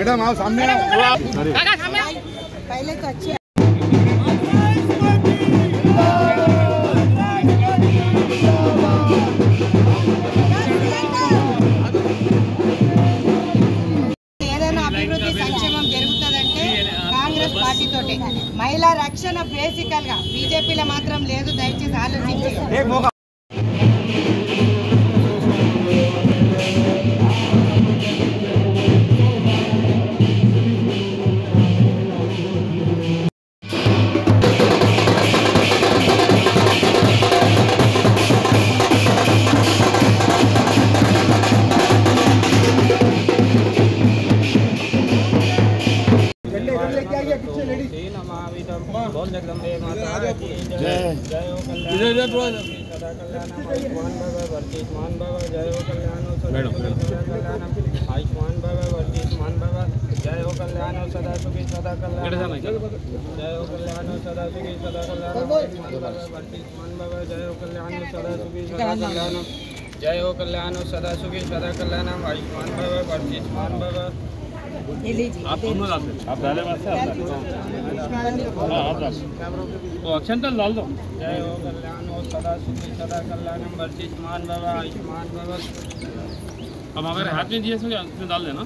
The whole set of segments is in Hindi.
मैडम आओ सामने पहले तो अच्छे ఏదైనా అభివృద్ధి సంక్షేమం జరుగుతుందంటే కాంగ్రెస్ పార్టీతోటే మహిళా రక్షణ బేసికల్ గా బీజేపీలో మాత్రం లేదు దయచేసి ఆలోచించి आयुष्मान भव वर्तिष्मान भव जय हो कल्याण सदा सुखी सदा आयुष्मान वर्तिष्मान भव जय हो कल्याण सदा सुखी सदा कल्याण जय हो कल्याण सदा सुखी सदा कल्याण भव जय हो कल्याण सदा सुखी सदा कल्याण जय हो कल्याण सदा सुखी सदा कल्याण आयुष्मान ये लीजिए आप दोनों डाल आप डाले बस हाँ आप डाल तो अक्षन तो डाल दो। जय हो कल्याण। हो सदा सदा कल्याणम बाबा बाबा अब अगर हाथ में दिए इसमें डाल देना?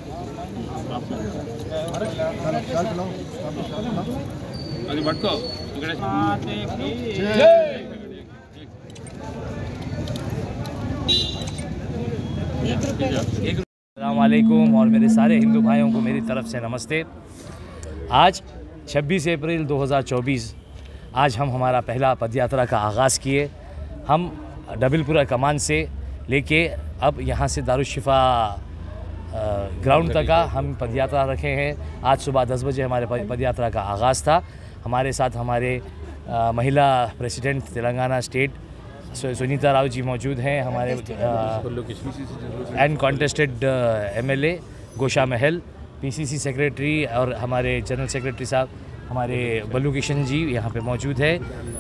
अरे भटको। अलैकुम और मेरे सारे हिंदू भाइयों को मेरी तरफ़ से नमस्ते। आज 26 अप्रैल 2024 आज हम हमारा पहला पदयात्रा का आगाज़ किए। हम डबिलपुरा कमान से लेके अब यहाँ से दारुशिफा ग्राउंड तक का हम पदयात्रा रखे हैं। आज सुबह 10 बजे हमारे पद- पदयात्रा का आगाज़ था। हमारे साथ हमारे अ, महिला प्रेसिडेंट तेलंगाना स्टेट सुनीता राव जी मौजूद हैं। हमारे and contested MLA Gosha Mahal PCC secretary और हमारे जनरल सेक्रेटरी साहब। हमारे बल्लू किशन जी यहाँ पे मौजूद है।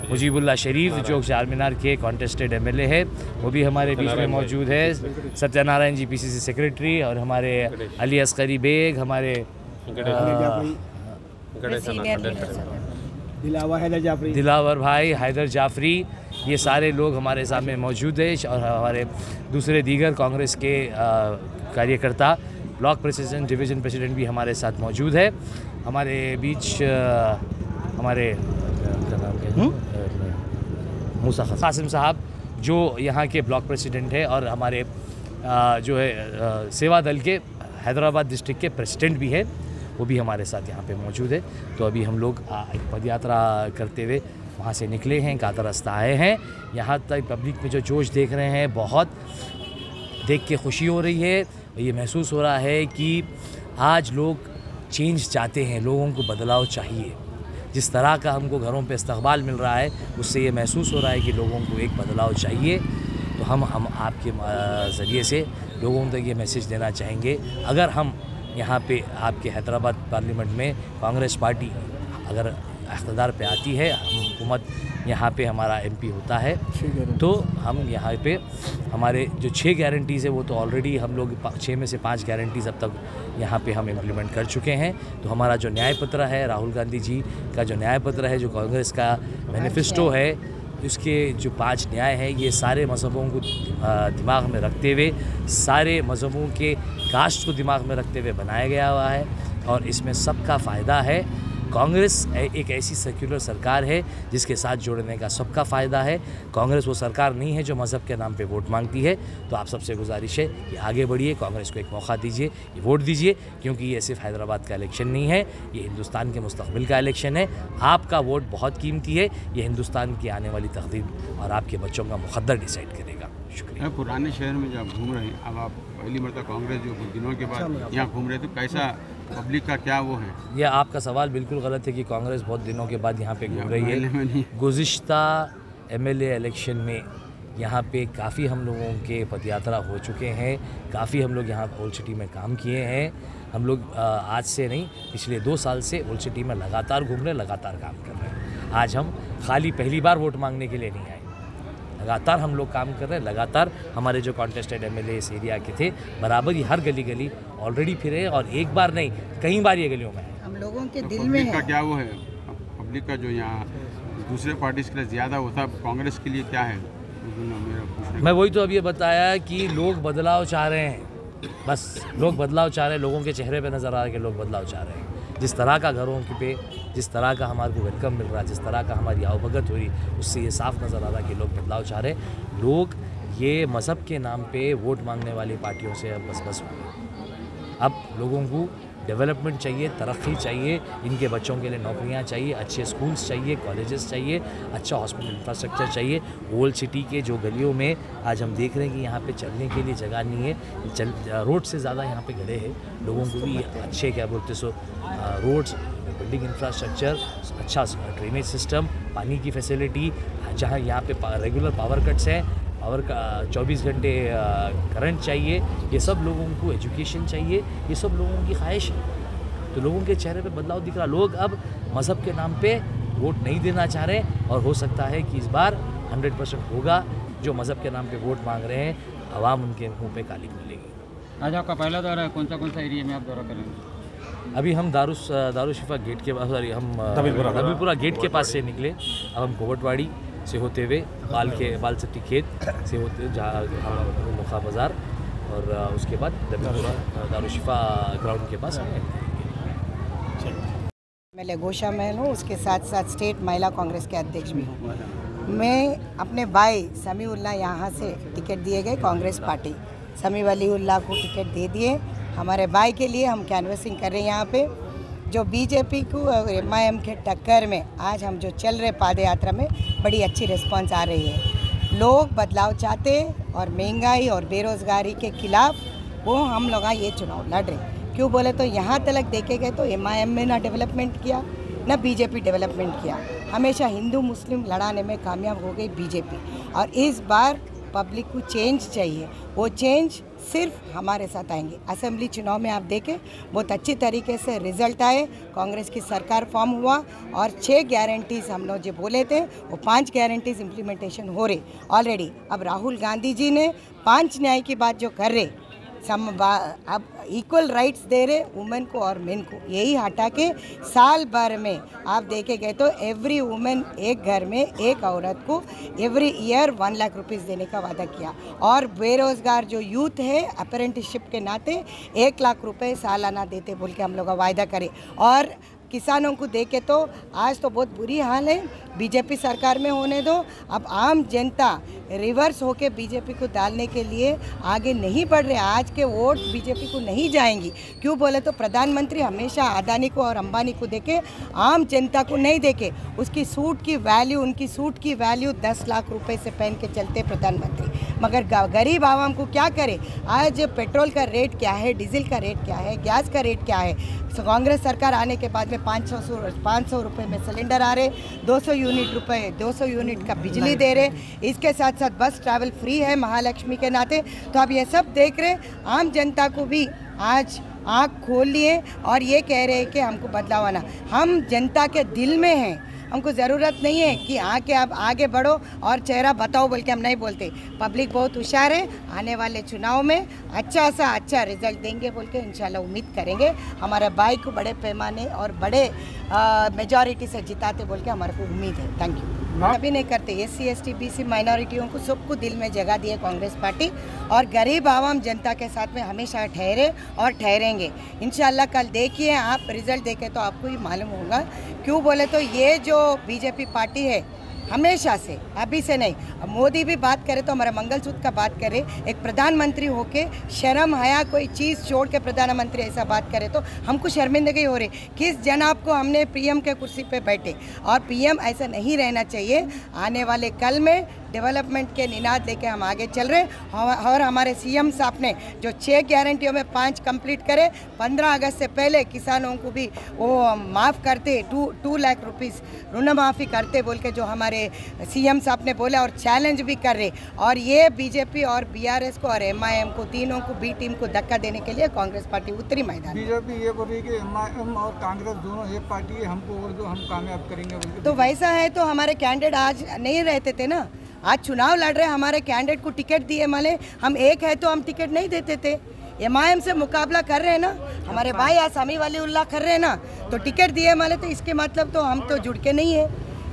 मुजीबुल्ला शरीफ जो चार मीनार के कॉन्टेस्टेड एम एमएलए है। वो भी हमारे बीच में मौजूद है। सत्यनारायण जी पीसीसी सेक्रेटरी और हमारे अली अस्करी बेग हमारे दिलावर भाई हैदर जाफरी ये सारे लोग हमारे सामने मौजूद है और हमारे दूसरे दीगर कांग्रेस के कार्यकर्ता ब्लॉक प्रेसिडेंट डिवीज़न प्रेसिडेंट भी हमारे साथ मौजूद है। हमारे बीच हमारे क्या नाम है? मूसा कासिम साहब जो यहाँ के ब्लॉक प्रेसिडेंट है और हमारे जो है सेवा दल के हैदराबाद डिस्ट्रिक्ट के प्रेसिडेंट भी है वो भी हमारे साथ यहाँ पे मौजूद है। तो अभी हम लोग आ, एक पदयात्रा करते हुए वहाँ से निकले हैं काता रास्ता आए हैं। यहाँ तक पब्लिक में जो जोश देख रहे हैं बहुत देख के खुशी हो रही है। ये महसूस हो रहा है कि आज लोग चेंज चाहते हैं, लोगों को बदलाव चाहिए। जिस तरह का हमको घरों पे इस्तबाल मिल रहा है, उससे ये महसूस हो रहा है कि लोगों को एक बदलाव चाहिए। तो हम हम आपके ज़रिए से लोगों तक ये मैसेज देना चाहेंगे। अगर हम यहाँ पे आपके हैदराबाद पार्लियामेंट में कांग्रेस पार्टी अगर इकतदार पे आती है, हम हुकूमत यहाँ पे हमारा एमपी होता है। तो हम यहाँ पे हमारे जो छः गारंटीज़ है वो तो ऑलरेडी हम लोग छः में से पाँच गारंटीज़ अब तक यहाँ पे हम इम्प्लीमेंट कर चुके हैं। तो हमारा जो न्याय पत्र है राहुल गांधी जी का जो न्याय पत्र है जो कांग्रेस का मैनिफेस्टो है उसके जो पाँच न्याय है ये सारे मज़हबों को दिमाग में रखते हुए सारे मज़हबों के कास्ट को दिमाग में रखते हुए बनाया गया हुआ है। और इसमें सबका फ़ायदा है। कांग्रेस एक ऐसी सेक्युलर सरकार है जिसके साथ जोड़ने का सबका फ़ायदा है। कांग्रेस वो सरकार नहीं है जो मज़हब के नाम पे वोट मांगती है। तो आप सबसे गुजारिश है कि आगे बढ़िए कांग्रेस को एक मौका दीजिए ये वोट दीजिए क्योंकि ये सिर्फ़ हैदराबाद का इलेक्शन नहीं है ये हिंदुस्तान के मुस्तबिल का इलेक्शन है। आपका वोट बहुत कीमती है ये हिंदुस्तान की आने वाली तकदीर और आपके बच्चों का मुकद्दर डिसाइड करेगा। शुक्रिया। पुराने शहर में जब घूम रहे हैं अब आप पहली मरतबा कांग्रेस जो कुछ दिनों के बाद यहाँ घूम रहे थे कैसा पब्लिक का क्या वो है? यह आपका सवाल बिल्कुल गलत है कि कांग्रेस बहुत दिनों के बाद यहाँ पे घूम रही। है। गुज्श्ता एमएलए इलेक्शन में यहाँ पे काफ़ी हम लोगों के पदयात्रा हो चुके हैं। काफ़ी हम लोग यहाँ ओल्ड सिटी में काम किए हैं। हम लोग आज से नहीं पिछले दो साल से ओल्ड सिटी में लगातार घूम रहे लगातार काम कर रहे हैं। आज हम खाली पहली बार वोट मांगने के लिए नहीं आए। लगातार हम लोग काम कर रहे हैं लगातार हमारे जो कॉन्टेस्टेड एमएलए इस एरिया के थे बराबर ही हर गली गली ऑलरेडी फिरे और एक बार नहीं कई बार ये गलियों में। हम लोगों के तो दिल में का क्या वो है? पब्लिक का जो यहाँ दूसरे पार्टीज़ के लिए ज़्यादा होता कांग्रेस के लिए क्या है? मैं वही तो अब ये बताया कि लोग बदलाव चाह रहे हैं। बस लोग बदलाव चाह रहे हैं लोगों के चेहरे पे नज़र आ रहा है कि लोग बदलाव चाह रहे हैं। जिस तरह का घरों की पे, जिस तरह का हमारे को वेलकम मिल रहा है, जिस तरह का हमारी आवभगत हो रही, उससे ये साफ़ नज़र आ रहा है कि लोग बदलाव चाह रहे लोग ये मज़हब के नाम पे वोट मांगने वाली पार्टियों से अब बस बस हो गए। अब लोगों को डेवलपमेंट चाहिए, तरक्की चाहिए, इनके बच्चों के लिए नौकरियाँ चाहिए, अच्छे स्कूल्स चाहिए, कॉलेजेस चाहिए अच्छा हॉस्पिटल इंफ्रास्ट्रक्चर चाहिए। ओल्ड सिटी के जो गलियों में आज हम देख रहे हैं कि यहाँ पे चलने के लिए जगह नहीं है। चल, रोड से ज़्यादा यहाँ पे गड़े हैं। लोगों को भी अच्छे, क्या बोलते सो रोड्स बिल्डिंग इंफ्रास्ट्रक्चर अच्छा ड्रेनेज सिस्टम पानी की फैसिलिटी जहाँ यहाँ पे रेगुलर पावर कट्स हैं। का 24 घंटे करंट चाहिए ये सब लोगों को एजुकेशन चाहिए ये सब लोगों की ख्वाहिश है। तो लोगों के चेहरे पे बदलाव दिख रहा। लोग अब मज़हब के नाम पे वोट नहीं देना चाह रहे और हो सकता है कि इस बार 100 परसेंट होगा जो मज़हब के नाम पे वोट मांग रहे हैं। आवाम उनके मुँह पे काली मिलेगी। आज आपका पहला दौरा है कौन सा कौन सा एरिया में आप दौरा करेंगे अभी हम दारुस दारुशिफा गेट के पास सॉरी हम नबीपुरा गेट के पास से निकले। अब हम कोवटवाड़ी से होते हुए बाल के बाल सट्टी खेत से होते जहाँ मुखा बाज़ार और उसके बाद दारुशिफा ग्राउंड के पास मैं गोशा महल हूँ उसके साथ साथ स्टेट महिला कांग्रेस के अध्यक्ष भी हूँ। मैं अपने भाई समी उल्ला यहाँ से टिकट दिए गए कांग्रेस पार्टी। समी वली उल्ला को टिकट दे दिए। हमारे भाई के लिए हम कैनवसिंग कर रहे हैं यहाँ पे। जो बीजेपी को और एम आई के टक्कर में आज हम जो चल रहे पाद यात्रा में बड़ी अच्छी रिस्पांस आ रही है। लोग बदलाव चाहते और महँगाई और बेरोज़गारी के खिलाफ वो हम लोग ये चुनाव लड़ रहे क्यों बोले तो यहाँ तक देखे गए तो एम आई एम में ना डेवलपमेंट किया, ना बीजेपी डेवलपमेंट किया। हमेशा हिंदू, मुस्लिम लड़ाने में कामयाब हो गई बीजेपी और इस बार पब्लिक को चेंज चाहिए। वो चेंज सिर्फ़ हमारे साथ आएँगे। असेंबली चुनाव में आप देखें, बहुत अच्छी तरीके से रिज़ल्ट आए। कांग्रेस की सरकार फॉर्म हुआ और छः गारंटीज हम लोग जो बोले थे, वो पाँच गारंटीज इम्प्लीमेंटेशन हो रही। ऑलरेडी अब राहुल गांधी जी ने पाँच न्याय की बात जो कर रहे सम अब इक्वल राइट्स दे रहे वुमेन को और मेन को यही हटा के साल भर में आप देखे गए तो एवरी वुमेन एक घर में एक औरत को every year one lakh rupees देने का वादा किया और बेरोजगार जो यूथ है अप्रेंटिसशिप के नाते एक लाख रुपए सालाना देते बोल के हम लोग वायदा करें और किसानों को देखे तो आज तो बहुत बुरी हाल है। बीजेपी सरकार में होने दो। अब आम जनता रिवर्स होके बीजेपी को डालने के लिए आगे नहीं बढ़ रहे। आज के वोट बीजेपी को नहीं जाएँगी। क्यों बोले तो प्रधानमंत्री हमेशा अदानी को और अंबानी को देखे, आम जनता को नहीं देखे। उसकी सूट की वैल्यू उनकी सूट की वैल्यू दस लाख रुपए से पहन के चलते प्रधानमंत्री। मगर गरीब आवाम को क्या करे? आज पेट्रोल का रेट क्या है? डीजल का रेट क्या है? गैस का रेट क्या है? सो कांग्रेस सरकार आने के बाद में पाँच सौ पाँच सौ रुपये में सिलेंडर आ रहे 200 यूनिट रुपए 200 यूनिट का बिजली दे रहे। इसके साथ साथ बस ट्रैवल फ्री है महालक्ष्मी के नाते। तो आप ये सब देख रहे, आम जनता को भी आज आँख खोल लिए और ये कह रहे हैं कि हमको बदलाव आना। हम जनता के दिल में हैं। हमको ज़रूरत नहीं है कि आके आप आगे बढ़ो और चेहरा बताओ बोल के हम नहीं बोलते। पब्लिक बहुत होशियार है, आने वाले चुनाव में अच्छा सा अच्छा रिज़ल्ट देंगे बोल के इंशाल्लाह उम्मीद करेंगे। हमारे भाई को बड़े पैमाने और बड़े मेजॉरिटी से जिताते बोल के हमारे को उम्मीद है। थैंक यू कभी नहीं करते S C S T B C माइनॉरिटियों को सबको दिल में जगह दिए कांग्रेस पार्टी और गरीब आवाम जनता के साथ में हमेशा ठहरे और ठहरेंगे। इन कल देखिए, आप रिज़ल्ट देखें तो आपको ही मालूम होगा। क्यों बोले तो ये जो बीजेपी पार्टी है हमेशा से, अभी से नहीं। मोदी भी बात करे तो हमारा मंगलसूत्र का बात करे। एक प्रधानमंत्री होके शर्म हया कोई चीज़ छोड़ के प्रधानमंत्री ऐसा बात करे तो हमको शर्मिंदगी हो रही। किस जनाब को हमने पीएम के कुर्सी पे बैठे? और पीएम ऐसा नहीं रहना चाहिए। आने वाले कल में डेवलपमेंट के निनाद लेके हम आगे चल रहे हैं। और- और हमारे सीएम साहब ने जो छः गारंटियों में पाँच कंप्लीट करे पंद्रह अगस्त से पहले किसानों को भी वो माफ़ करते टू टू लाख रुपीस ऋण माफ़ी करते बोल के जो हमारे सीएम साहब ने बोला और चैलेंज भी कर रहे। और ये बीजेपी और बीआरएस को और एमआईएम को तीनों को बी टीम को धक्का देने के लिए कांग्रेस पार्टी उत्तरी मैदान बीजेपी ये बोल रही है कि एम और कांग्रेस दोनों एक पार्टी है हमको वोट दो हम कामयाब करेंगे। तो वैसा है तो हमारे कैंडिडेट आज नहीं रहते थे ना। आज चुनाव लड़ रहे हमारे कैंडिडेट को टिकट दिए माले। हम एक है तो हम टिकट नहीं देते थे। एम आई एम से मुकाबला कर रहे हैं ना। हमारे भाई आसामी वाले उल्लाह कर रहे हैं ना। तो टिकट दिए माले तो इसके मतलब तो हम तो जुड़ के नहीं है।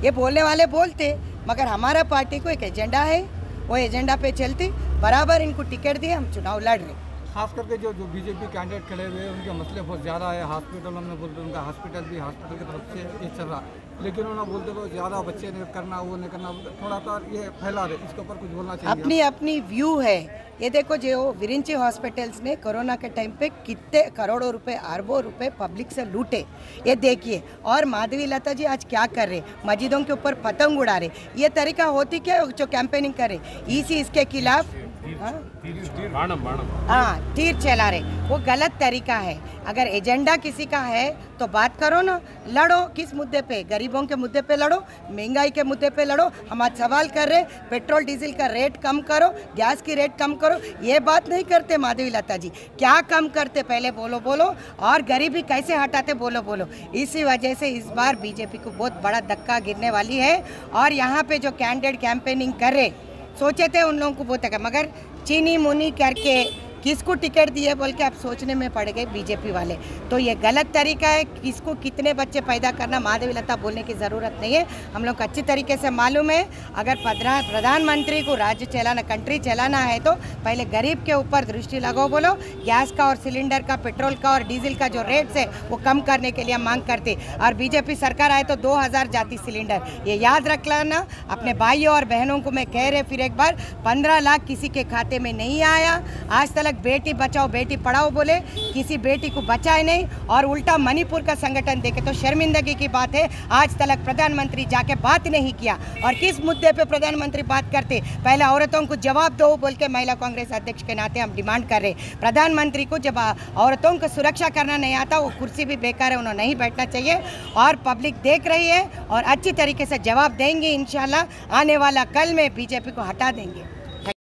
ये बोलने वाले बोलते मगर हमारा पार्टी को एक एजेंडा है। वो एजेंडा पे चलती बराबर इनको टिकट दिए हम चुनाव लड़ रहे खास करके जो जो बीजेपी कैंडिडेट खड़े हुए उनके मसले बहुत ज़्यादा है। हॉस्पिटलों में बोलते उनका हॉस्पिटल भी हॉस्पिटल की तरफ़ से ये चल रहा लेकिन उन्होंने बोलते रहो ज़्यादा बच्चे नहीं करना, वो नहीं करना, थोड़ा सा ये फैला रहे इसके ऊपर कुछ बोलना चाहिए। अपनी अपनी व्यू है। ये देखो जो विरिंची हॉस्पिटल्स ने कोरोना के टाइम पे कितने करोड़ों रुपए, अरबों रुपए पब्लिक से लूटे। ये देखिए, और माधवी लता जी आज क्या कर रहे मस्जिदों के ऊपर पतंग उड़ा रहे ये तरीका होती क्या जो कैंपेनिंग करे इसी इसके खिलाफ हाँ? बाणम हाँ तीर चला रहे। वो गलत तरीका है। अगर एजेंडा किसी का है तो बात करो ना। लड़ो। किस मुद्दे पे? गरीबों के मुद्दे पे लड़ो महँगाई के मुद्दे पे लड़ो। हम आज सवाल कर रहे पेट्रोल डीजल का रेट कम करो गैस की रेट कम करो। ये बात नहीं करते माधवी लता जी। क्या कम करते? पहले बोलो बोलो। और गरीबी कैसे हटाते? बोलो बोलो। इसी वजह से इस बार बीजेपी को बहुत बड़ा धक्का गिरने वाली है। और यहाँ पे जो कैंडिडेट कैंपेनिंग कर रहे सोचे थे उन लोगों को बहुत का मगर चीनी मुनी करके किसको टिकट दिए बोल के आप सोचने में पड़ गए बीजेपी वाले। तो ये गलत तरीका है किसको कितने बच्चे पैदा करना महादेवी लता बोलने की ज़रूरत नहीं है। हम लोग अच्छी तरीके से मालूम है, अगर प्रधान प्रधानमंत्री को राज्य चलाना कंट्री चलाना है तो पहले गरीब के ऊपर दृष्टि लगाओ बोलो। गैस का और सिलेंडर का, पेट्रोल का और डीजल का जो रेट्स है, वो कम करने के लिए मांग करते। और बीजेपी सरकार आए तो 2000 जाती सिलेंडर। ये याद रख लेना, अपने भाइयों और बहनों को मैं कह रहे फिर एक बार 15 लाख किसी के खाते में नहीं आया। आज तक बेटी बचाओ, बेटी पढ़ाओ बोले, किसी बेटी को बचाए नहीं और उल्टा मणिपुर का संगठन देखे तो शर्मिंदगी की बात है। आज तक प्रधानमंत्री जाके बात नहीं किया और किस मुद्दे पे प्रधानमंत्री बात करते? पहले औरतों को जवाब दो बोल के महिला कांग्रेस अध्यक्ष के नाते हम डिमांड कर रहे प्रधानमंत्री को जब औरतों को सुरक्षा करना नहीं आता, वो कुर्सी भी बेकार है, उन्हें नहीं बैठना चाहिए और पब्लिक देख रही है और अच्छी तरीके से जवाब देंगे, इंशाल्लाह। आने वाला कल में बीजेपी को हटा देंगे।